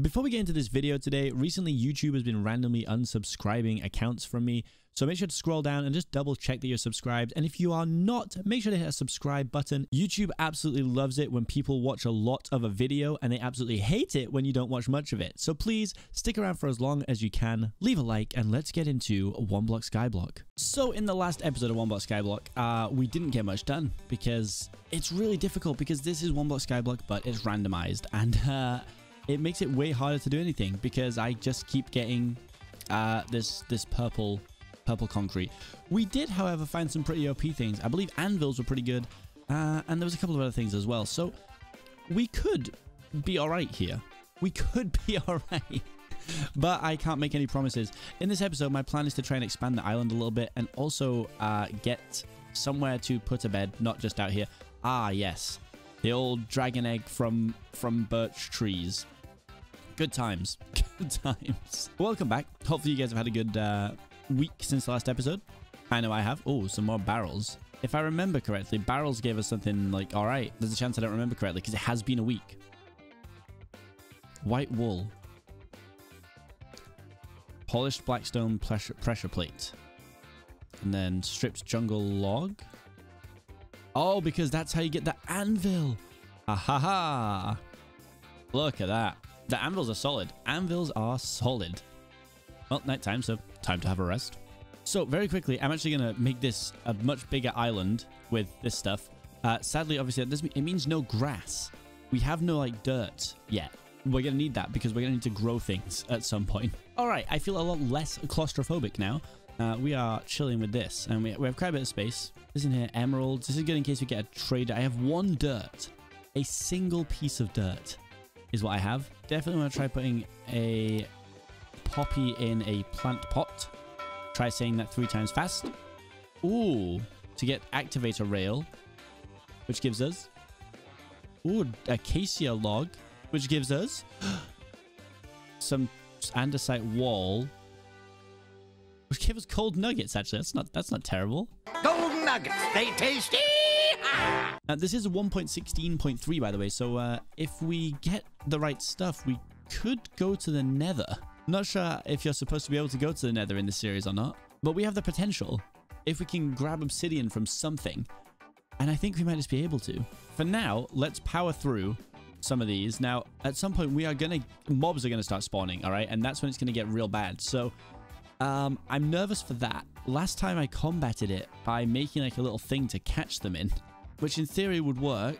Before we get into this video today, recently YouTube has been randomly unsubscribing accounts from me. So make sure to scroll down and just double check that you're subscribed. And if you are not, make sure to hit a subscribe button. YouTube absolutely loves it when people watch a lot of a video and they absolutely hate it when you don't watch much of it. So please stick around for as long as you can, leave a like, and let's get into One Block Skyblock. So in the last episode of One Block Skyblock, uh, we didn't get much done because it's really difficult because this is One Block Skyblock, but it's randomized. And uh, it makes it way harder to do anything because I just keep getting uh, this this purple purple concrete. We did, however, find some pretty OP things. I believe anvils were pretty good, uh, and there was a couple of other things as well. So we could be all right here. We could be all right. but I can't make any promises. In this episode, my plan is to try and expand the island a little bit and also uh, get somewhere to put a bed, not just out here. Ah, yes. The old dragon egg from, from birch trees. Good times. Good times. Welcome back. Hopefully you guys have had a good uh, week since the last episode. I know I have. Oh, some more barrels. If I remember correctly, barrels gave us something like, all right, there's a chance I don't remember correctly because it has been a week. White wool. Polished blackstone pressure, pressure plate. And then stripped jungle log. Oh, because that's how you get the anvil. Ahaha. Look at that. The anvils are solid. Anvils are solid. Well, night time, so time to have a rest. So very quickly, I'm actually going to make this a much bigger island with this stuff. Uh, sadly, obviously, this, it means no grass. We have no like dirt yet. We're going to need that because we're going to need to grow things at some point. All right, I feel a lot less claustrophobic now. Uh, we are chilling with this and we, we have quite a bit of space. This in here, emeralds. This is good in case we get a trader. I have one dirt, a single piece of dirt is what I have. Definitely want to try putting a poppy in a plant pot. Try saying that three times fast. Ooh, to get activator rail, which gives us... Ooh, acacia log, which gives us some andesite wall, which us cold nuggets. Actually, that's not that's not terrible. Golden nuggets, they tasty. Now, this is 1.16.3, by the way, so uh, if we get the right stuff, we could go to the nether. Not sure if you're supposed to be able to go to the nether in this series or not, but we have the potential if we can grab obsidian from something. And I think we might just be able to. For now, let's power through some of these. Now, at some point, we are going to... Mobs are going to start spawning, all right? And that's when it's going to get real bad. So, um, I'm nervous for that. Last time I combated it by making like a little thing to catch them in, which in theory would work,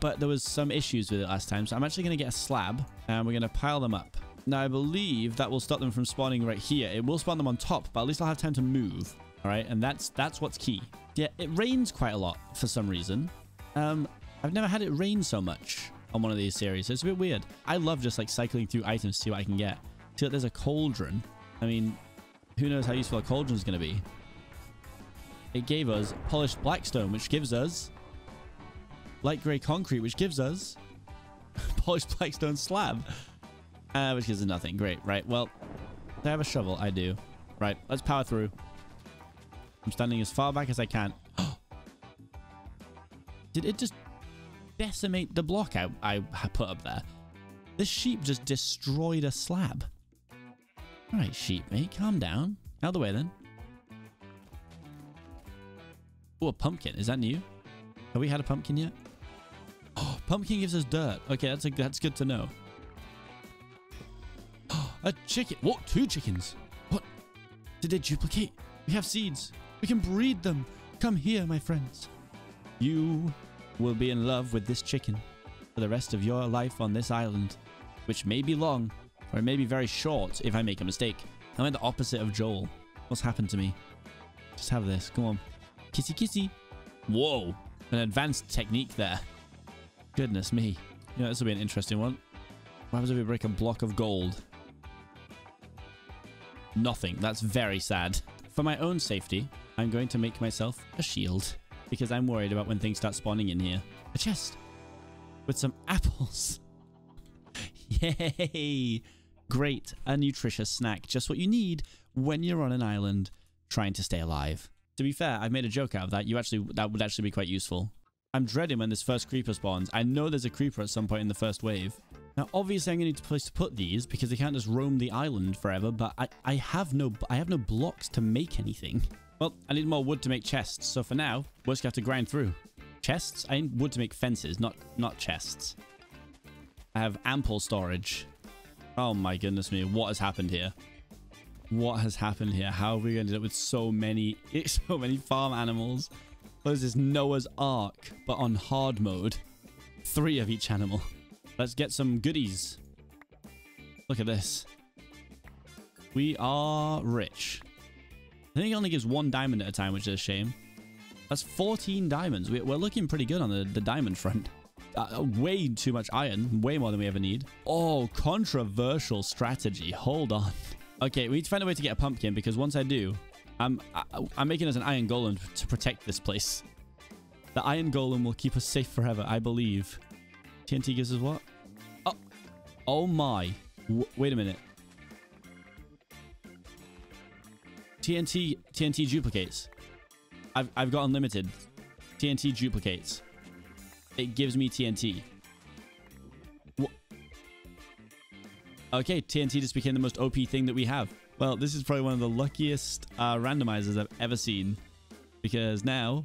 but there was some issues with it last time. So I'm actually going to get a slab and we're going to pile them up. Now, I believe that will stop them from spawning right here. It will spawn them on top, but at least I'll have time to move. All right, and that's that's what's key. Yeah, it rains quite a lot for some reason. Um, I've never had it rain so much on one of these series. It's a bit weird. I love just like cycling through items to see what I can get. See that there's a cauldron. I mean, who knows how useful a cauldron is going to be. It gave us polished blackstone, which gives us light grey concrete, which gives us polished blackstone slab. Uh, which gives us nothing. Great. Right. Well, do I have a shovel? I do. Right. Let's power through. I'm standing as far back as I can. Did it just decimate the block I, I put up there? This sheep just destroyed a slab. All right, sheep, mate. Calm down. Out of the way, then. Oh, a pumpkin. Is that new? Have we had a pumpkin yet? Oh, pumpkin gives us dirt. Okay, that's a, that's good to know. A chicken. What? Two chickens? What? Did they duplicate? We have seeds. We can breed them. Come here, my friends. You will be in love with this chicken for the rest of your life on this island, which may be long, or it may be very short if I make a mistake. I went the opposite of Joel. What's happened to me? Just have this. Come on. Kissy kissy. Whoa. An advanced technique there. Goodness me. Yeah, this will be an interesting one. What happens if we break a block of gold? Nothing. That's very sad. For my own safety, I'm going to make myself a shield because I'm worried about when things start spawning in here. A chest with some apples. Yay! Great, a nutritious snack. Just what you need when you're on an island trying to stay alive. To be fair, I've made a joke out of that. You actually that would actually be quite useful. I'm dreading when this first creeper spawns. I know there's a creeper at some point in the first wave. Now, obviously, I'm going to need a place to put these because they can't just roam the island forever. But I, I have no, I have no blocks to make anything. Well, I need more wood to make chests. So for now, we're just going to have to grind through. Chests? I need wood to make fences, not, not chests. I have ample storage. Oh my goodness me. What has happened here? What has happened here? How have we ended up with so many, so many farm animals? What is this Noah's Ark, but on hard mode? Three of each animal. Let's get some goodies. Look at this. We are rich. I think it only gives one diamond at a time, which is a shame. That's 14 diamonds. We're looking pretty good on the, the diamond front. Uh, way too much iron. Way more than we ever need. Oh, controversial strategy. Hold on. Okay, we need to find a way to get a pumpkin because once I do, I'm, I, I'm making us an iron golem to protect this place. The iron golem will keep us safe forever, I believe. TNT gives us what? Oh, oh my. W wait a minute. TNT, TNT duplicates. I've, I've got unlimited. TNT duplicates. It gives me TNT. Okay, TNT just became the most OP thing that we have. Well, this is probably one of the luckiest uh, randomizers I've ever seen. Because now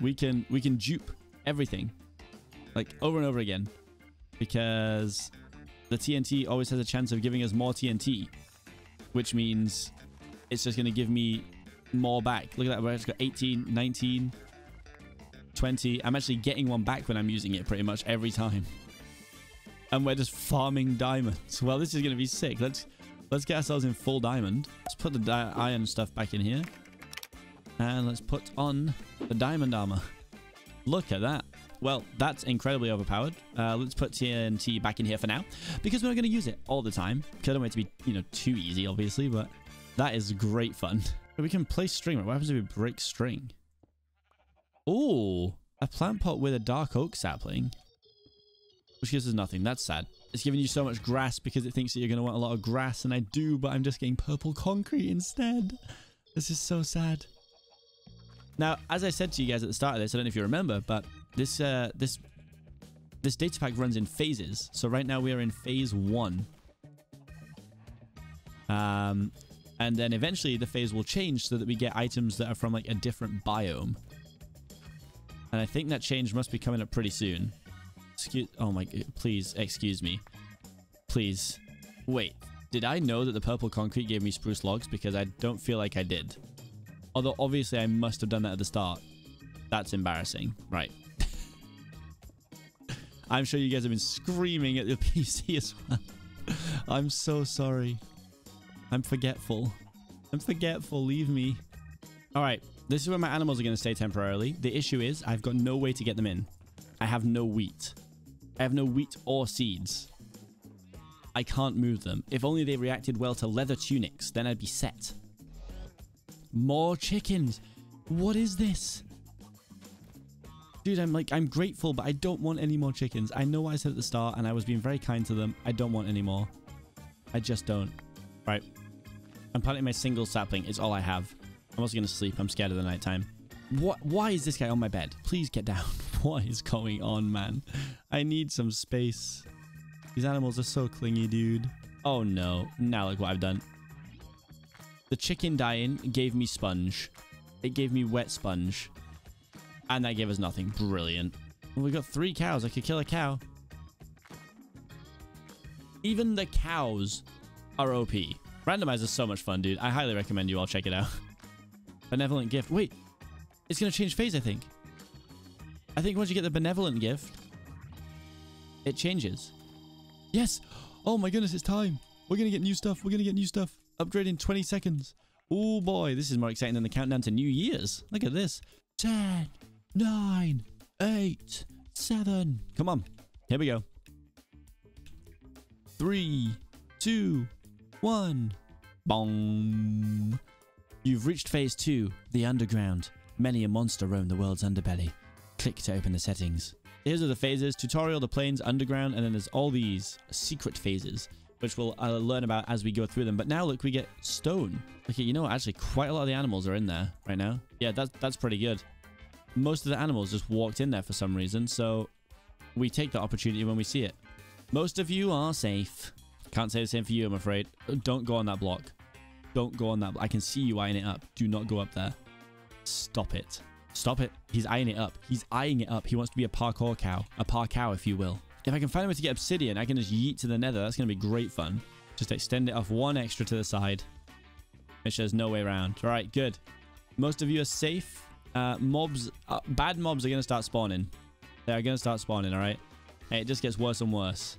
we can we can dupe everything. Like over and over again because the TNT always has a chance of giving us more TNT, which means it's just going to give me more back. Look at that. We've got 18, 19, 20. I'm actually getting one back when I'm using it pretty much every time. And we're just farming diamonds. Well, this is going to be sick. Let's let's get ourselves in full diamond. Let's put the iron stuff back in here. And let's put on the diamond armor. Look at that. Well, that's incredibly overpowered. Uh, let's put TNT back in here for now because we're not going to use it all the time. Because I don't want it to be, you know, too easy, obviously, but that is great fun. We can place string. What happens if we break string? Oh, a plant pot with a dark oak sapling, which gives us nothing. That's sad. It's giving you so much grass because it thinks that you're going to want a lot of grass, and I do, but I'm just getting purple concrete instead. This is so sad. Now, as I said to you guys at the start of this, I don't know if you remember, but this uh, this this data pack runs in phases. So right now we are in phase one. Um, and then eventually the phase will change so that we get items that are from like a different biome. And I think that change must be coming up pretty soon. Excuse, oh my, please, excuse me. Please. Wait, did I know that the purple concrete gave me spruce logs? Because I don't feel like I did. Although obviously I must have done that at the start. That's embarrassing. Right. I'm sure you guys have been screaming at the PC as well. I'm so sorry. I'm forgetful. I'm forgetful. Leave me. All right. This is where my animals are going to stay temporarily. The issue is I've got no way to get them in. I have no wheat. I have no wheat or seeds. I can't move them. If only they reacted well to leather tunics, then I'd be set. More chickens. What is this? Dude, I'm like, I'm grateful, but I don't want any more chickens. I know I said at the start, and I was being very kind to them. I don't want any more. I just don't. Right. I'm planting my single sapling. It's all I have. I'm also going to sleep. I'm scared of the nighttime. What? Why is this guy on my bed? Please get down. what is going on, man? I need some space. These animals are so clingy, dude. Oh, no. Now look what I've done. The chicken dying gave me sponge. It gave me wet sponge. And that gave us nothing. Brilliant. Well, we got three cows. I could kill a cow. Even the cows are OP. Randomizer is so much fun, dude. I highly recommend you all check it out. Benevolent gift. Wait. It's going to change phase, I think. I think once you get the benevolent gift, it changes. Yes. Oh my goodness, it's time. We're going to get new stuff. We're going to get new stuff. Upgrade in 20 seconds. Oh boy, this is more exciting than the countdown to New Year's. Look at this. 10, 9, 8, 7. Come on. Here we go. 3, 2, 1. Bong. You've reached phase 2, the underground. Many a monster roam the world's underbelly. Click to open the settings. Here's are the phases. Tutorial, the plains, underground, and then there's all these secret phases which we'll uh, learn about as we go through them. But now, look, we get stone. Okay, you know what? Actually, quite a lot of the animals are in there right now. Yeah, that's, that's pretty good. Most of the animals just walked in there for some reason, so we take the opportunity when we see it. Most of you are safe. Can't say the same for you, I'm afraid. Don't go on that block. Don't go on that. I can see you eyeing it up. Do not go up there. Stop it. Stop it. He's eyeing it up. He's eyeing it up. He wants to be a parkour cow. A parkour, if you will. If I can find a way to get obsidian, I can just yeet to the nether. That's going to be great fun. Just extend it off one extra to the side. Make sure there's no way around. All right, good. Most of you are safe. Uh, mobs, uh, bad mobs are going to start spawning. They are going to start spawning, all right? Hey, it just gets worse and worse.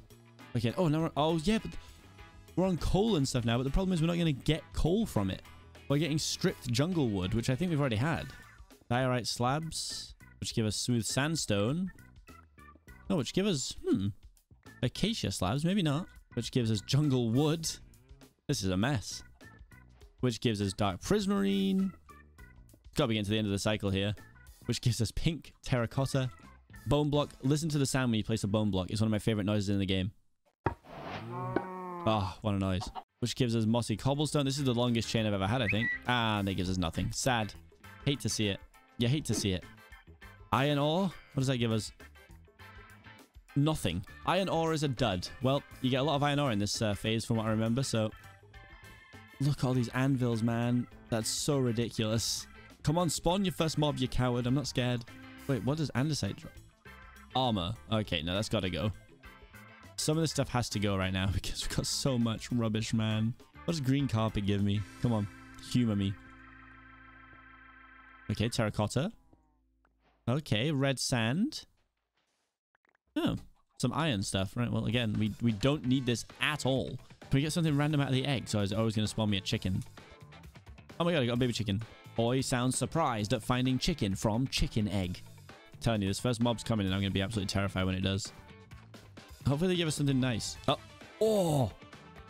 Okay. Oh, no. Oh, yeah, but we're on coal and stuff now. But the problem is we're not going to get coal from it. We're getting stripped jungle wood, which I think we've already had. Diorite slabs, which give us smooth sandstone. Oh, which give us, hmm, acacia slabs, maybe not. Which gives us jungle wood. This is a mess. Which gives us dark prismarine. Gotta be getting to the end of the cycle here. Which gives us pink terracotta. Bone block. Listen to the sound when you place a bone block. It's one of my favorite noises in the game. Oh, what a noise. Which gives us mossy cobblestone. This is the longest chain I've ever had, I think. And it gives us nothing. Sad. Hate to see it. You hate to see it. Iron ore? What does that give us? Nothing. Iron ore is a dud. Well, you get a lot of iron ore in this uh, phase from what I remember, so... Look, all these anvils, man. That's so ridiculous. Come on, spawn your first mob, you coward. I'm not scared. Wait, what does andesite drop? Armor. Okay, no, that's gotta go. Some of this stuff has to go right now because we've got so much rubbish, man. What does green carpet give me? Come on, humor me. Okay, terracotta. Okay, red sand. Oh, some iron stuff. Right, well, again, we, we don't need this at all. Can we get something random out of the egg? So I was always going to spawn me a chicken. Oh my god, I got a baby chicken. Boy sounds surprised at finding chicken from chicken egg. I'm telling you, this first mob's coming and I'm going to be absolutely terrified when it does. Hopefully they give us something nice. Oh, oh!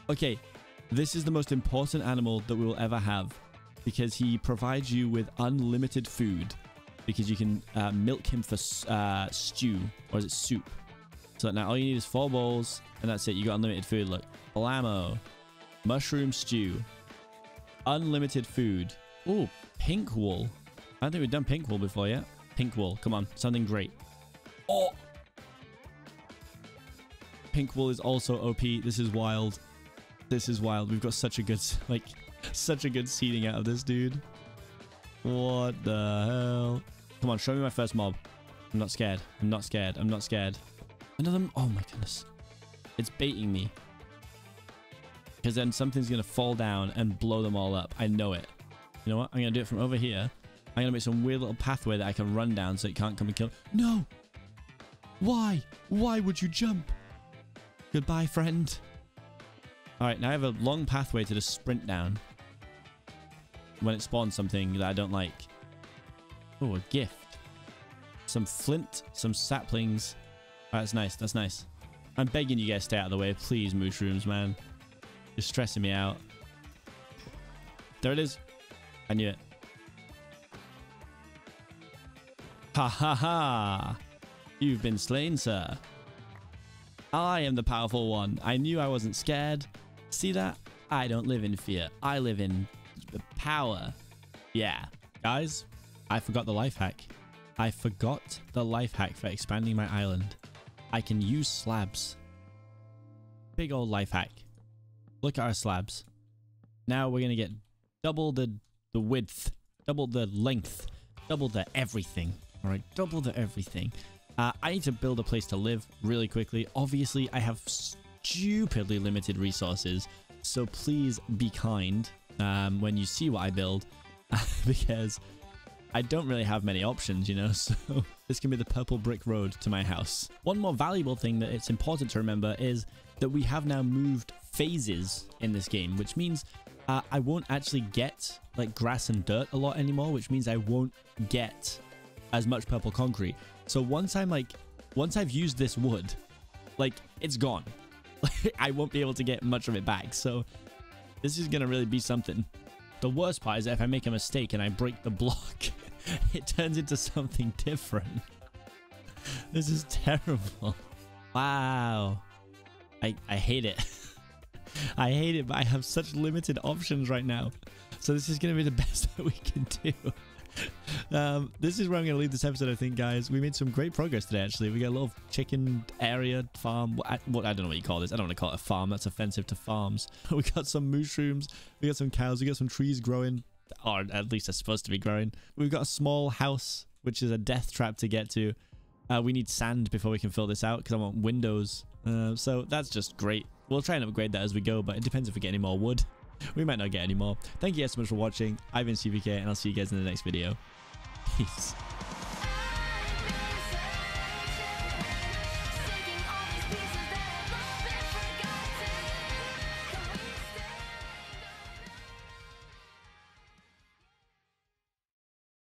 Okay, this is the most important animal that we will ever have because he provides you with unlimited food because you can uh, milk him for uh, stew or is it soup. So now all you need is four bowls and that's it. You got unlimited food. Look, blammo, mushroom stew, unlimited food. Oh, pink wool. I don't think we've done pink wool before yet. Pink wool. Come on, something great. Pink wool is also OP. This is wild. This is wild. We've got such a good like such a good seeding out of this dude. What the hell? Come on, show me my first mob. I'm not scared. I'm not scared. I'm not scared. Another... Oh my goodness. It's baiting me. Because then something's going to fall down and blow them all up. I know it. You know what? I'm going to do it from over here. I'm going to make some weird little pathway that I can run down so it can't come and kill... No! Why? Why would you jump? Goodbye, friend. Alright, now I have a long pathway to just sprint down when it spawns something that I don't like. Oh, a gift. Some flint, some saplings. Oh, that's nice, that's nice. I'm begging you guys stay out of the way. Please, mushrooms, man. You're stressing me out. There it is. I knew it. Ha ha ha! You've been slain, sir. I am the powerful one. I knew I wasn't scared. See that? I don't live in fear. I live in power. Yeah. Guys, I forgot the life hack. I forgot the life hack for expanding my island. I can use slabs. Big old life hack. Look at our slabs. Now we're going to get double the, the width, double the length, double the everything. All right, double the everything. Uh, I need to build a place to live really quickly. Obviously, I have stupidly limited resources, so please be kind um, when you see what I build because I don't really have many options, you know, so this can be the purple brick road to my house. One more valuable thing that it's important to remember is that we have now moved phases in this game, which means uh, I won't actually get like grass and dirt a lot anymore, which means I won't get as much purple concrete. So once I'm like, once I've used this wood, like it's gone. I won't be able to get much of it back. So this is going to really be something. The worst part is if I make a mistake and I break the block, it turns into something different. this is terrible. Wow. I, I hate it. I hate it, but I have such limited options right now. So this is going to be the best that we can do. Um, this is where I'm going to leave this episode, I think, guys. We made some great progress today, actually. We got a little chicken area farm. What I, what I don't know what you call this. I don't want to call it a farm. That's offensive to farms. we got some mushrooms. We got some cows. We got some trees growing, or at least they're supposed to be growing. We've got a small house, which is a death trap to get to. Uh, we need sand before we can fill this out because I want windows. Uh, so that's just great. We'll try and upgrade that as we go, but it depends if we get any more wood. We might not get any more. Thank you guys so much for watching. I've been CPK, and I'll see you guys in the next video. Peace.